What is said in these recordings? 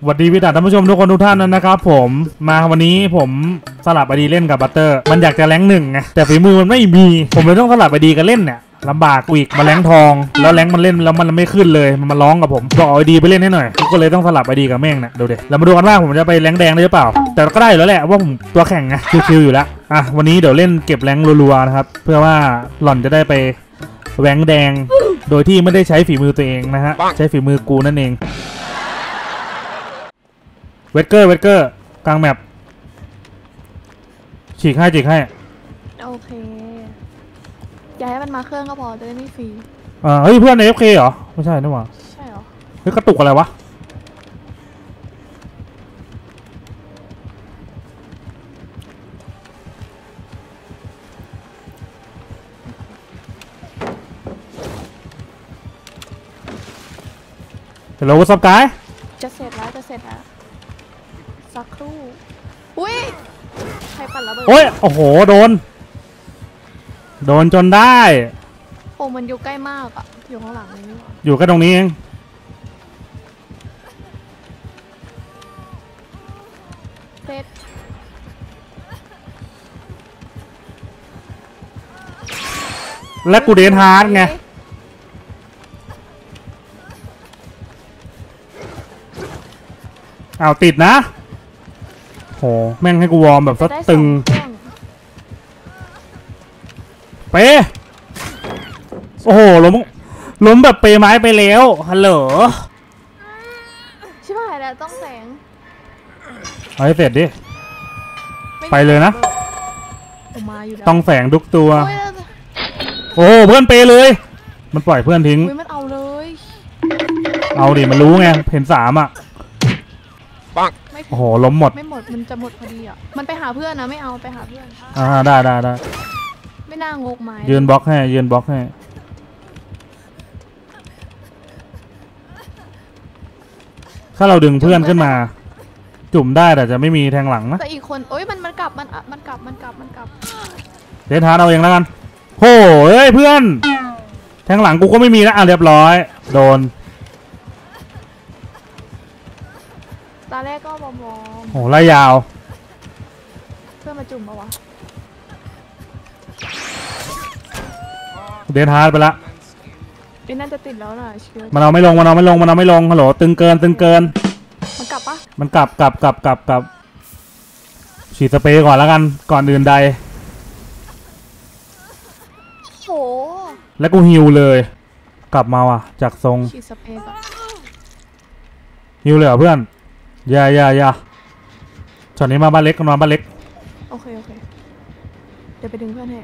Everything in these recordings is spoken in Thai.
สวัสดีพี่ตัดท่านผู้ชมทุกคนทุกท่านนะครับผมมาวันนี้ผมสลับ ID เล่นกับบัตเตอร์ มันอยากจะ rank หนึ่งไงแต่ฝีมือมันไม่มี ผมเลยต้องสลับ ID กันเล่นเนี่ยลำบากกูอีกมา rank ทอง แล้ว rank มันเล่นแล้วมันไม่ขึ้นเลยมันมาร้องกับผมบอกเอา ID ไปเล่นให้หน่อยก็เลยต้องสลับ ID กับแม่งเนี่ยดูเด็เรามาดูกันว่าผมจะไป rank แดงได้หรือเปล่า แต่ก็ได้อยู่แล้วแหละว่าผมตัวแข่งไง chill ๆอยู่แล้วอะวันนี้เดี๋ยวเล่นเก็บ rank รัวๆนะครับเพื่อว่าหล่อนจะได้ไป rank แดง โดยที่ไม่ได้ใช้ฝีมือตัวเองนะฮะ ใช้ฝีมือกูนั่นเอง เวทเกอร์ เวทเกอร์ กลาง map ฉีกให้ฉีกให้ โอเค อย่าให้มันมาเครื่องก็พอจะได้ไม่ฟรีอ่าเฮ้ย เพื่อน AFK เหรอ ไม่ใช่นี่หว่า ใช่เหรอ เฮ้ย กระตุกอะไรวะ เฮลโหลวัสกายจะเสร็จแล้วจะเสร็จแล้วสักครู่อุ้ยใครปั่นระเบิดโอ้ยโอ้โหโดน โดนจนได้ โอ้มันอยู่ใกล้มากอะอยู่ข้างหลังเลยนี่หว่าอยู่แค่ตรงนี้เองเสร็จและกูเดนฮาร์ดไง อ้าวติดนะ โห แม่งให้กูวอร์มแบบจะซะได้ตึงสอเครื่องเป๊ะโอ้โหล้มล้มแบบเปไม้ไปแล้ว ฮัลโหล ชิบหายแล้วต้องแสงเอาให้เสร็จดิม่ไปเลยนะผมมาอยู่แล้วต้องแสงทุกตัว อุ้ยแล้วโอ้โหเพื่อนเปเลย มันปล่อยเพื่อนทิ้ง อุ้ยมันเอาเลย เอาดิ มันรู้ไง เห็นสามอะ ไม่โอ้โหล้มหมดไม่หมดมันจะหมดพอดีอะมันไปหาเพื่อนนะไม่เอาไปหาเพื่อนอ่าได้ได้ได้ไม่น่างกไม้ยืนบล็อกให้ยืนบล็อกให้ถ้าเราดึงเพื่อนขึ้นมา จุ่มได้แต่จะไม่มีแทงหลังนะแต่อีกคนโอ้ยมันมันกลับมันอะมันกลับมันกลับมันกลับเดนทาร์ดเอาเองแล้วกันโหเอ้ยเพื่อน แทงหลังกูก็ไม่มีนะอะเรียบร้อย โดน อมบอมโหไล่ยาว เพื่อนมาจุ่มปะวะเดนทาร์ดไปละไอ้นั่นจะติดแล้วน่ะเชื้อมันเอาไม่ลงมันเอาไม่ลงมันเอาไม่ลงฮัลโหลตึงเกินตึงเกิน มันกลับปะมันกลับกลับกลับกลับกลับฉีดสเปรย์ก่อนแล้วกันก่อนอื่นใด โหแล้วกูฮิวเลย กลับมาว่ะ จากทรงฉีดสเปรย์ก่อนฮิวเลยเหรอเพื่อน อย่าอย่าอย่าช็อตนี้มาบ้านเล็กมาบ้านเล็ก โอเค โอเค เดี๋ยวไปดึงเพื่อนให้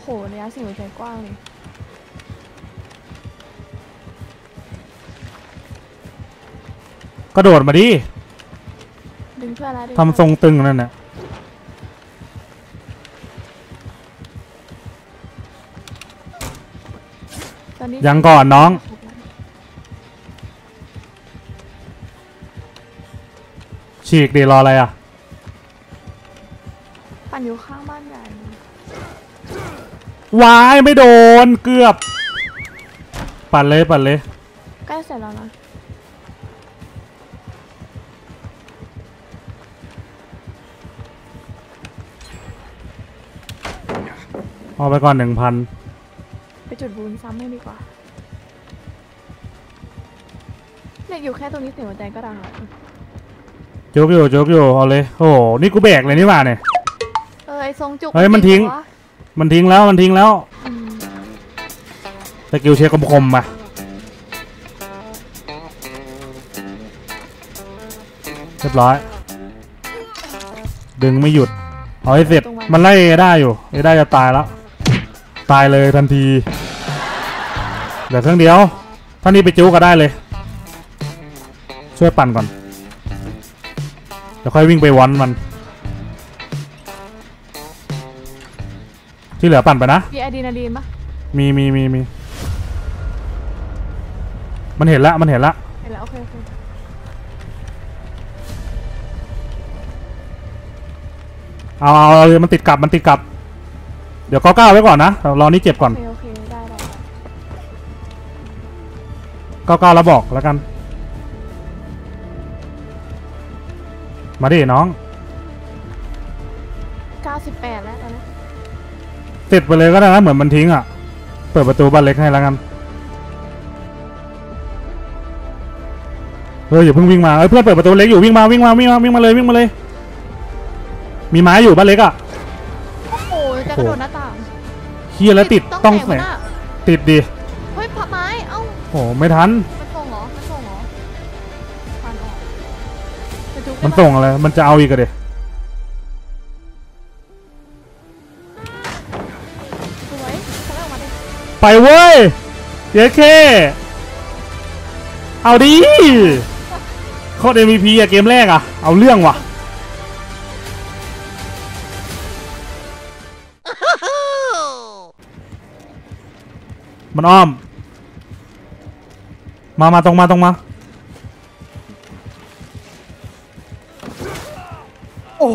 โหระยะเสียงหัวใจกว้างเลยกระโดดมาดิ ดึงเพื่อนแล้วดึทำทรงตึงนั่นน่ะ ยังก่อนน้อง ฉีกดีรออะไรอะ ปั่นอยู่ข้างบ้านใหญ่วายไม่โดนเกือบ ปั่นเลยปั่นเลย ใกล้เสร็จแล้วนะเอาไปก่อนหนึ่งพันไปจุดบูนซ้ำให้ดีกว่า เนี่ยอยู่แค่ตรงนี้เสียงหัวใจก็ดังแล้วจุกอยู่จุกอยู่เอาเลยโอ้โหนี่กูแบกเลยนี่หว่าเนี่ย เออไอทรงจุกเฮ้ยมันทิ้งจริงเหรอวะมันทิ้งแล้วมันทิ้งแล้วอืม skill check คมๆมาเรียบร้อย ดึงไม่หยุดเอาให้เสร็จมันไล่เอได้อยู่เอได้จะตายแล้ว ตายเลยทันทีเดี๋ยวเครื่องเดียวท่านี้ไปจู้ก็ได้เลย ช่วยปั่นก่อนเดี๋ยวค่อยวิ่งไปวอนมัน ที่เหลือปั่นไปนะ มีอะดรีนาลีนปะมีมีมีมี มันเห็นละมันเห็นละ เห็นแล้วโอเคโอเคเเอาเอาเอาเลยมันติดกลับมันติดกลับ เดี๋ยวก็ก้าวไว้ก่อนนะรอนี่เจ็บก่อนโอเคโอเคได้ได้ได้ ก้าวก้าวแล้วบอกแล้วกัน มาดิน้อง 98 แล้วตอนนี้ติดไปเลยก็ได้นะเหมือนมันทิ้งอะ เปิดประตูบ้านเล็กให้แล้วกันเฮ้ยอย่าเพิ่งวิ่งมาเอ้ยเพื่อนเปิดประตูเล็กอยู่วิ่งมาวิ่งมาวิ่งมาวิ่งมาเลยวิ่งมาเลย มีไม้อยู่บ้านเล็กอะโอ้โหจะกระโดดหน้าต่างเฮียแล้วติดต้องแตะแสมันงอะติดดิเฮ้ยพับไม้ เอ้าโอ้ไม่ทัน มันส่งอะไร มันจะเอาอีกอะเดสวยเขาเล่ามาดิไปเว้ยเย้เค เอาดิโคตร MVP อะเกมแรกอะเอาเรื่องว่ะมันอ้อม มา มาตรงมาตรงมา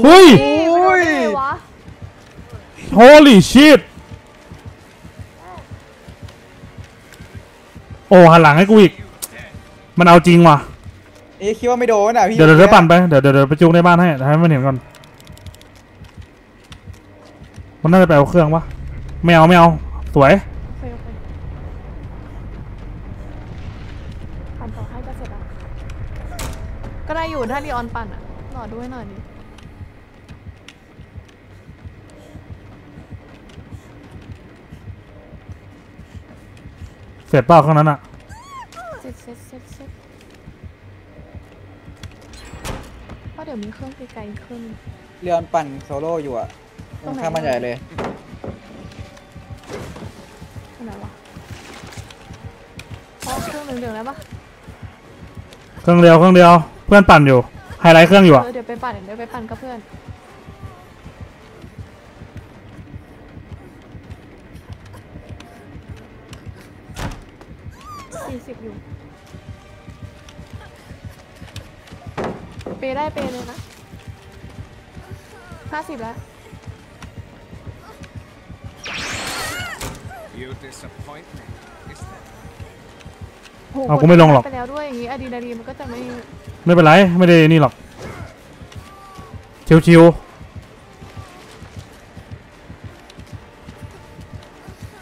เฮ้ยนี่มันโดนได้ไงวะ Holy shit โอ้หันหลังให้กูอีก มันเอาจริงว่ะ เอ๊ะคิดว่าไม่โดนอะพี่เดี๋ยวเดี๋ยวเดี๋ยวปั่นไปเดี๋ยวเดี๋ยวเดี๋ยวไปจูงในบ้านให้ ให้มันเห็นก่อน มันน่าจะไปเอาเครื่องปะไม่เอาไม่เอา สวยโอเคโอเคปั่นต่อให้จะเสร็จแล้วก็ได้อยู่ถ้าลีออนปั่นอะหน่อด้วยหน่อยดิ เสร็จเปล่าข้างนั้นอะเสร็จเสร็จเสร็จเสร็จเพราะเดี๋ยวมีเครื่องไกลๆขึ้น เรือนปั่นโซโล่อยู่อะตรงไหน ข้ามมันใหญ่เลย อันไหนวะเพราะเครื่องเหลืองแล้วปะเครื่องเดียวเครื่องเดียว เพื่อนปั่นอยู่ไฮไลท์เครื่องอยู่อะเออเดี๋ยวไปปั่นเดี๋ยวไปปั่นกับเพื่อน สี่สิบอยู่ เปย์ได้เปย์เลยนะห้าสิบแล้ว You disappoint me. Is that โหเอากูไม่ลงหรอก ไปแล้วด้วยอย่างงี้อะดรีนาลีนมันก็จะไม่ไม่เป็นไร ไม่ได้นี่หรอก ชิว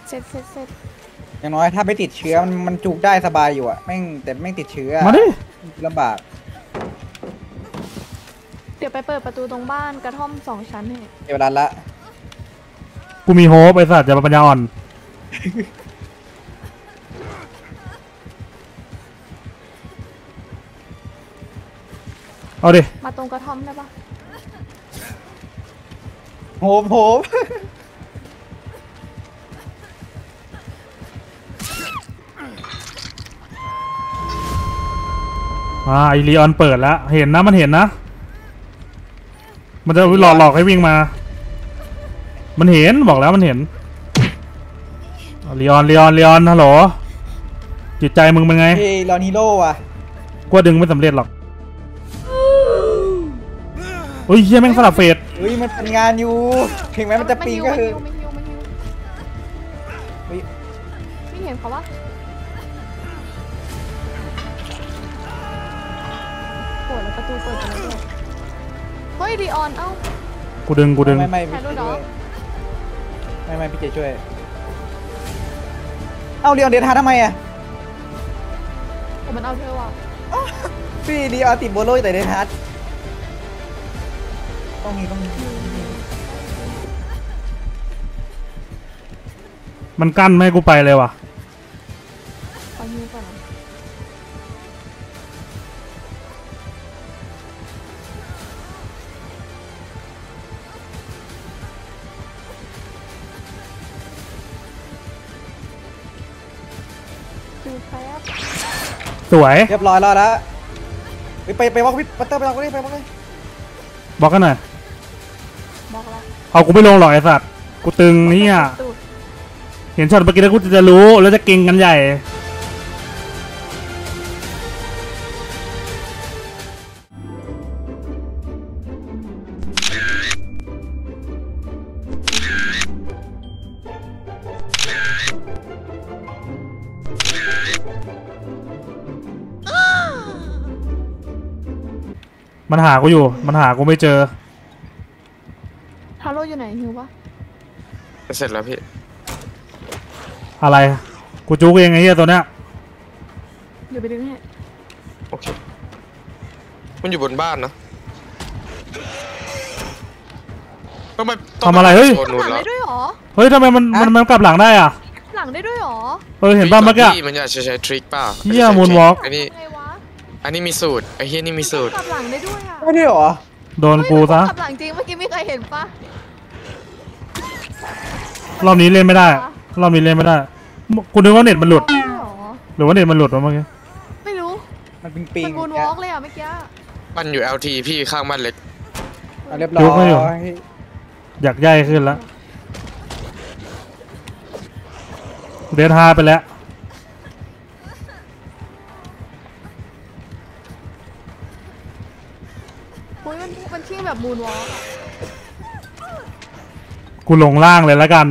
เสร็จเสร็จเสร็จ อย่างน้อยถ้าไม่ติดเชื้อมันมันจุกได้สบายอยู่อะแม่งแต่แม่งติดเชื้อๆมาดิลำบาก เดี๋ยวไปเปิดประตูตรงบ้านกระท่อมสองชั้นให้เดี๋ยวรันละกูมีโฮปไอ้สัตว์อย่ามาปัญญาอ่อนเอาดิ มาตรงกระท่อมได้ปะโหมโหม อ่าไอรีออนเปิดแล้ว เห็นนะมันเห็นนะ มันจะหลอกหลอกให้วิ่งมา มันเห็นบอกแล้วมันเห็นรีออนรีออนรีออนฮัลโหลจิตใจมึงเป็นไงเฮ้ยลอนฮีโร่อะกว่าดึงไม่สำเร็จหรอกเฮ้ยเฮียแม่งสลับเฟสเฮ้ยมันเป็นงานอยู่ถึงแม้มันจะปิงก็ไม่คือฮิวไม่ฮิวไม่ฮิวเฮ้ยไม่เห็นเขาวะ ตูเปิดไปแล้วด้วยเฮ้ยดีออนเอ้า กูดึงกูดึงไม่ไม่ถ่ายรูพี่ปเหรช่อวยไม่ไม่พี่เจช่วย เอาเรียนเดทาทำไมอะแต่มันเอาเธอว่ะพี่ดีอาติดโบโลแต่เดทัสต้องมีต้องมีมันกั้นไม่ให้กูไปเลยว่ะ สวยเรียบร้อยแล้วแล้วเฮ้ยไปไปวอล์กพี่ปัตเตอร์ไปวอล์กเลยไปวอล์กเลยบอกกันหน่อยบอกแล้วเอากูไม่ลงหรอกไอ้สัตว์กูตึงเนี่ยตูดเห็นช็อตเมื่อกี้แล้วกูจะรู้แล้วจะเก่งกันใหญ่ มันหากูอยู่ มันหากูไม่เจอ ทาโร่อยู่ไหนหิวปะจะเสร็จแล้วพี่ อะไร กูจุกเองไอ้เหี้ยตัวเนี้ย เดี๋ยวไปดึงให้โอเค มันอยู่บนบ้านนะทำไมต้งทำอะไรเฮ้ยโซนหนู้นลังแล้วได้ด้วยเหรอ เฮ้ยทำไมมันมันมันกลับหลังได้อะหลังได้ด้วยเหรอ เออเห็นป่ะเมื่อกี้ พี่มันอยากจะใช้ทริคเปล่าเหี้ย moonwalk อันนี้ไงวะ อันนี้มีสูตรไอ้เฮียนี่มีสูตรกลับหลังได้ด้วยอะไม่ได้เหรอโดนกูซะกลับหลังจริงเมื่อกี้ไม่เคยเห็นปะรอบนี้เล่นไม่ได้ รอบนี้เล่นไม่ได้ กูนึกว่าเน็ตมันหลุดได้เหรอหรือว่าเน็ตมันหลุดวะเมื่อกี้ ไม่รู้ มันปิงปิมังนวูนวอล์กเลยอะเมื่อกี้มันอยู่ LT พี่ข้างบ้านเล็ก เอาเรียบร้อยยกไม่อยู่ อยากใหญ่ขึ้นแล้ว เดทฮาไปแล้ว แบบมูนวอล์กกูลงล่างเลยแล้วกัน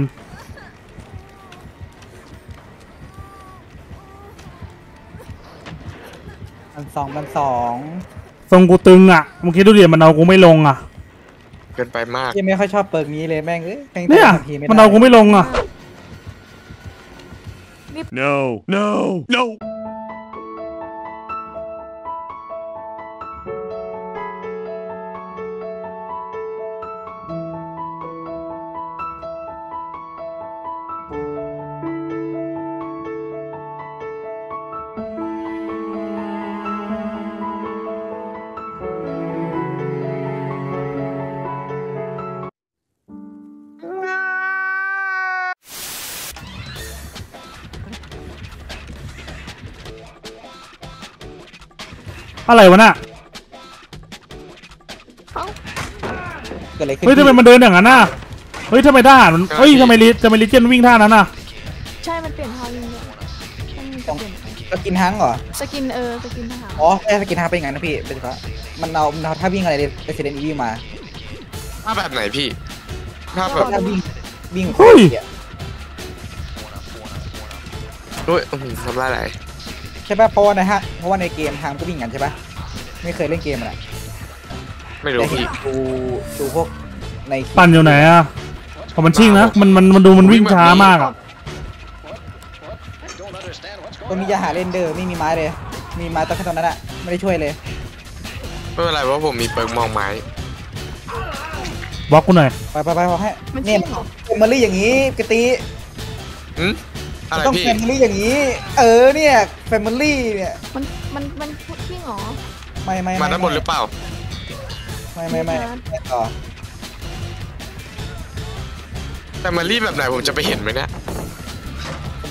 มันสองมันสองทรงกูตึงอะมึงคิดดูดิมันเอากูไม่ลงอะ เกินไปมาก ยังไม่ค่อยชอบเปิร์กนี้เลยแม่งเอ้ยแม่งเนี่ยทำทีไได้มันเอากูไม่ลงอะ No, no, no. อะไรวะน่ะเกิดอะไรขึ้นเฮ้ยทำไมมันเดินอย่างนั้นน่ะเฮ้ยทำไมทหารมันเฮ้ยทำไมลิทำไม Legion วิ่งท่านั้นน่ะใช่ มันเปลี่ยนทางยิงเลยมันจะเปลี่ยน skin HUNK เหรอ skin เออ skin ทหารอ๋อใช่ skin HUNK เป็นไงนะพี่ เป็นเพราะมันเอามันเอาถ้าวิ่งอะไร Resident Evil มา ภาพแบบไหนพี่ ภาพแบบถ้าวิ่งวิ่งเฮ้ยอะด้วยอื้อหือทำลายไหล ใช่ป่ะเพราะว่าในฮะเพราะว่าในเกมทางก็วิ่งกันใช่ป่ะไม่เคยเล่นเกมอะนะไม่รู้แต่เห็นพี่ดูดูพวกในคลิปปั่นอยู่ไหนอะพอมันชิ่งนะมันมันมันดูมันวิ่งช้ามากอะตรงนี้จะหาเล่นเดอร์ไม่มีไม้เลย มีไม้ตอนแค่ตอนนั้นอะไม่ได้ช่วยเลย ไม่เป็นไรเพราะผมมีเปิร์กมองไม้บล็อกกูหน่อยไปไปไปพอให้มันเนี่ชิ่ยงเหรอแฟมิลี่อย่างนี้กติอืม อะไรต้องพี่ แฟมิลี่อย่างนี้ เออเนี่ยแฟมิลี่เนี่ยมันมันมันชิ่งเหรอ ไม่ไม่มาด้านบนหรือเปล่า ไม่ไม่ไม่ไม่นะไม่ต่อแต่มารีบแบบไหนผมจะไปเห็นไหมเนี่ย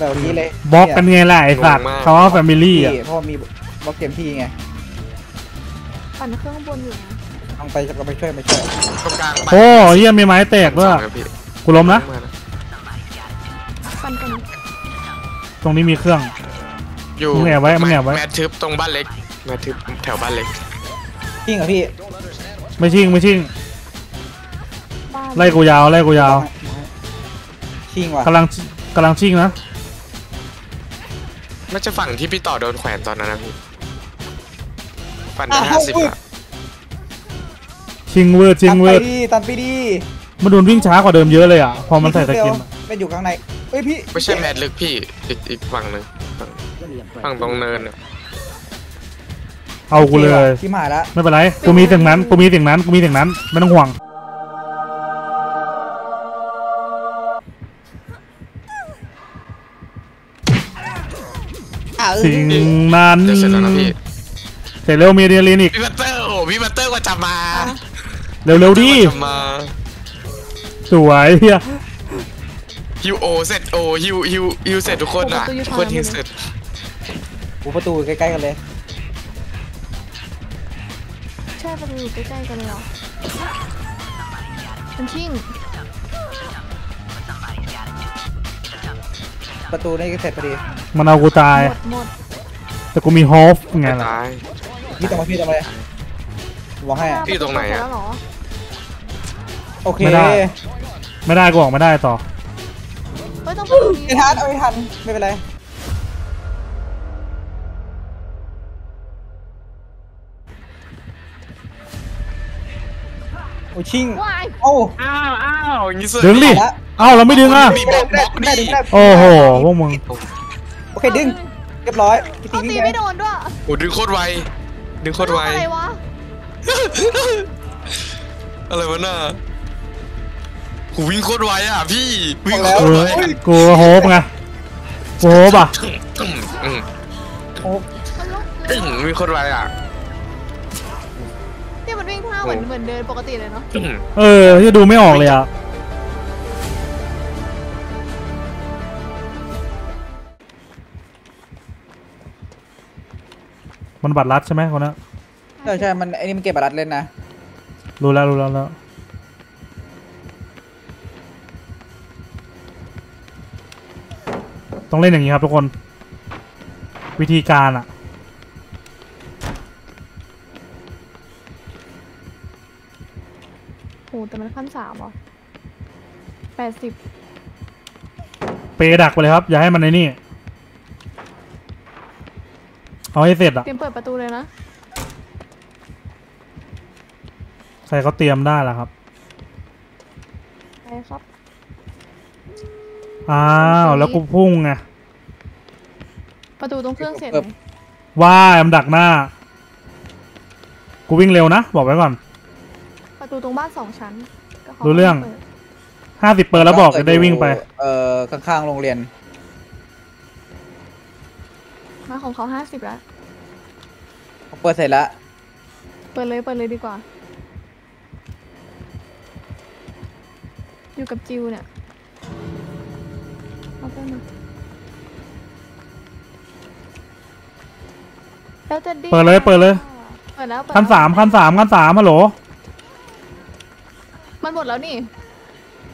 แบบนี้เลยบล็อกกันไงล่ะไอ้สัตว์งงมากเขาว่าแฟมิลี่พี่อะเพราะว่ามีบล็อกเต็มที่ไงปั่นเครื่องบนอยู่นะต้องไปก็ไปช่วยไปช่วยตรงกลางไปโอ้เฮียมีไม้แตกด้วยสองครับพี่กูล้มนะ มา ตรงนี้มีเครื่อง อยู่มึงแอบไว้มึงแอบไว้ แมททึบตรงบ้านเล็ก แมททึบแถวบ้านเล็ก จริงเหรอพี่ไม่ชิ่งไม่ชิ่งบ้านไล่กูยาวไล่กูยาวจริงว่ะกำลังกำลังชิ่งนะไม่ใช่ฝั่งที่พี่ต่อโดนแขวนตอนนั้นนะพี่ฟันได้ห้าสิบอะชิงเวอร์ชิตังนเวไปอร์ดีตันไปดีมันโดนวิ่งช้ากว่าเดิมเยอะเลยอะพอมันใส่สกินอะไม่อยู่ข้างใน เฮ้ยพี่ไม่ใช่แมทลึกพี่อีกอีกฝั่งหนึ่งฝั่งฝั่งตรงเนินอะเอากูเลย ที่มาแล้วไม่เป็นไร กูมีสิ่งนั้น กูมีสิ่งนั้น กูมีสิ่งนั้น ไม่ต้องห่วงอะเออสิ่งนั้นเดี๋ยวเสร็จแล้วนะพี่เสร็จเร็วมีเรียนลินอีกพี่บัตเตอร์โอ้พี่บัตเตอร์กว่าจะมา เร็วๆดิจะมาสวยเฮีย ฮิวโอเสร็จโอฮิวฮิวฮิวเสร็จทุกคนอะทุกคนฮิวเสร็จหูประตูใกล้ๆกันเลย ใช่ประตูอยู่ใกล้ๆกันเลยเหรอมันชิ่งประตูนี่ก็เสร็จพอดีมันเอากูตาย หมดหมดแต่กูมีฮอฟไงไม่ล่ะตาย พี่ตรงมาพี่ตรงมาเลยบอกให้อะพี่ตรงไหนอะ แล้วเหรอโอเคไม่ได้ ไม่ได้กูออกไม่ได้ต่อเฮ้ยต้องประตูนี้ไม่ทันเอาไม่ทันไม่เป็นไรอ้ชิงว้ายโอ้อ้าวอ้าวอย่างนี้เสร็จดึงดิละเอ้าเราไม่ดึงอะดิบล็อกบล็อกได้ดิดึงได้โอ้โหพวกมึงโอเคดึงเรียบร้อยพี่ตีเอาวิ่ตีงไปไม่โดนด้วยโอ้ดึงโคตรไว ดึงโคตรไว อะไรวะ อะไรวะน่ะ หูวิ่งโคตรไวอะพี่วิ่งบอกโคแล้วตรไวกูโฮปไงกูโฮปอะอืมอืมโอ้มันลุกอืมวิ่งโคตรไวอะเนี่ยมันวิ่งท่าเหมือนเหมือนเดินปกติเลยเนาะอืมเออที่ดูไม่ออกเลยอะมันบัตรลัดใช่ไหมคนนั้นใช่ใช่มันไอ้นี่มันเก็บบัตรเล่นนะรู้แล้วรู้แล้วแล้ว ต้องเล่นอย่างนี้ครับทุกคน วิธีการอะโหแต่มันขั้นสามเหรอแปดสิบเปย์ดักไปเลยครับ อย่าให้มันในนี่ เอาให้เสร็จอะเตรียมเปิดประตูเลยนะ ใครเขาเตรียมได้แล้วครับ ไปครับ อ้าวแล้วกูพุ่งไงประตูตรงเครื่องเสร็จเปิไหดมว่ายมันดักหน้า กูวิ่งเร็วนะ บอกไว้ก่อน ประตูตรงบ้านสองชั้นก็ขารู้เรื่องปิดห้าสิบเปอร์แล้วบอกจะได้วิ่งไป เอ่อข้างๆโรงเรียน มาของเขาห้าสิบแล้วเปิดเสร็จแล้วเปิดเลยเปิดเลยดีกว่า อยู่กับจิวเนี่ย เอาไปมาแล้วจะดีเปิดเลยเปิดเลย เปิดแล้วเปิดขั้นแล้วสามขั้นสามขั้นสามฮัลโหลมันหมดแล้วนี่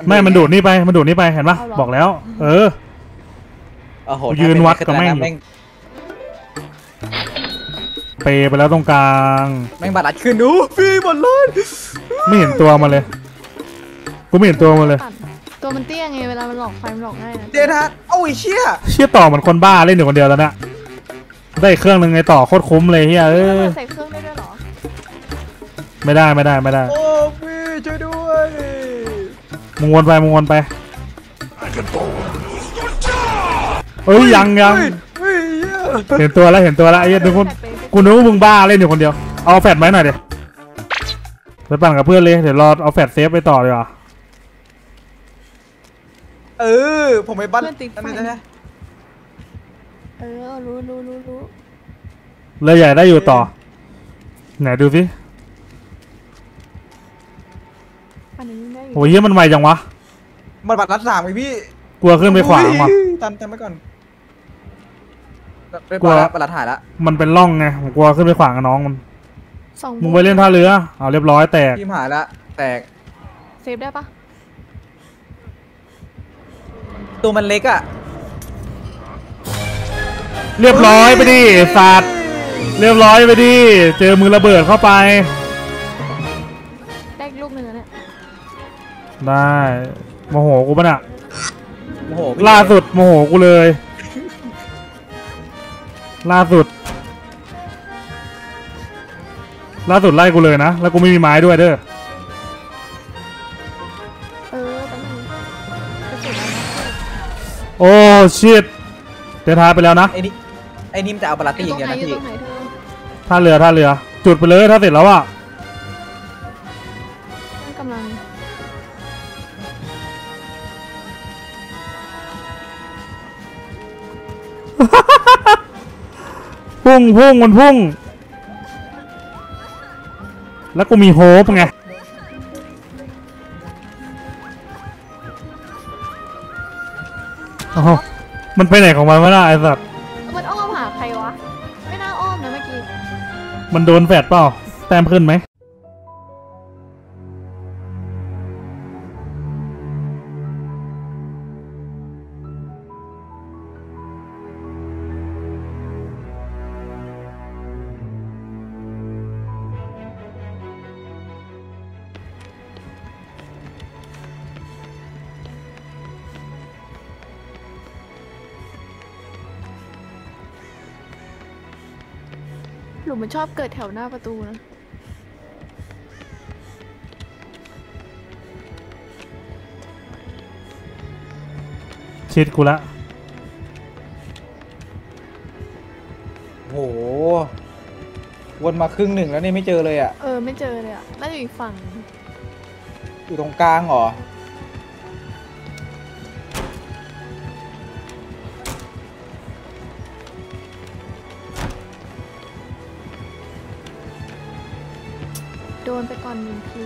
ไม่มันดูดนี่ไปมันดูดนี่ไปเห็นปะเอาเหรอ บอกแล้ว เออ โอ้โหกูยืนวัดกับแม่งอยู่ แม่งเปย์ไปแล้วตรงกลาง แม่งบัตรลัดขึ้นดูพี่บอลเลยไม่เห็นตัวมันเลย กูไม่เห็นตัวมันเลย ปั่ ตัวมันเตี้ยไงเวลามันหลอกไฟมันหลอกง่ายนะเดนฮะโอ้ยเชี่ยเชี่ยต่อเหมือนคนบ้าเล่นอยู่คนเดียวแล้วเนี่ยได้อีกเครื่องหนึ่งไงต่อโคตรคุ้มเลยเฮียเอแล้วอมันใส่เครื่องได้ด้วยเหรอไม่ได้ไม่ได้ไม่ได้โอ้พี่ช่วยด้วยมึงวนไปมึงวนไปเอ้ยยังยังเฮ้ยเฮ้ยเหี้ยเห็นตัวแล้วเห็นตัวแล้วไอ้เหี้ยนึกว่ากูนึกว่ามึงบ้าเล่นอยู่คนเดียวเอาแฟดไว้หน่อยเดี๋ยวไปปั่นกับเพื่อนเลยเดี๋ยวรอเอาแฟดเซฟไปต่อดีกว่า เออ ผมไปบัตรเพื่อนติ๊กไฟอันนี้นะเออ รู้รู้รู้รู้เลยใหญ่ได้อยู่ต่อ ไหนดูสิอันนี้ได้อยู่โหเยี่ยมันไวจังวะ มันบัตรลัดสามไงพี่กลัวขึ้นไปขวางว่ะ อุ้ยตันตันไปก่อนไปกลัว บัตรบัตรลัดหายละมันเป็นร่องไงผมกลัวขึ้นไปขวางกับน้องมัน สองมึงไปเล่นท่าเรือ เอาเรียบร้อยแตกทีมหายละแตกเซฟได้ปะ ตัวมันเล็กอะ เรียบร้อยไปดิสัตว์เรียบร้อยไปดิเจอมือระเบิดเข้าไป ได้อีกลูกหนึ่งอะเนี่ยได้โมโหกูปะน่ะโอ้โหพี่ล่าสุดโมโหกูเลย ล่าสุด ล่าสุดไล่กูเลยนะ แล้วกูไม่มีไม้ด้วยเด้อเอ ชิตเดนทายไปแล้วนะไอ้นี่ไอ้นี่มันจะเอาบัตรลัดอตีอย่ย่างตรงเดียวไหนนะอยู่พี่ตรงไหนเธอท่าเรือท่าเรือ จุดไปเลยถ้าเสร็จแล้วอะกำลังพุ่งพุ่งมันพุ่ง แล้วกูมีโฮปไง มันไปไหนของมันวะน่ะไอ้สัตว์มันอ้อมหาใครวะ ไม่น่าอ้อมนะเมื่อกี้ มันโดนแฟดเปล่า แต้มขึ้นไหม ลุมันชอบเกิดแถวหน้าประตูนะชิดกูละโหวนมาครึ่งหนึ่งแล้วนี่ไม่เจอเลยอะ เออ ไม่เจอเลยอะน่าจะอยู่อีกฝั่ง อยู่ตรงกลางเหรอ ดนไปก่อนหนึ่งที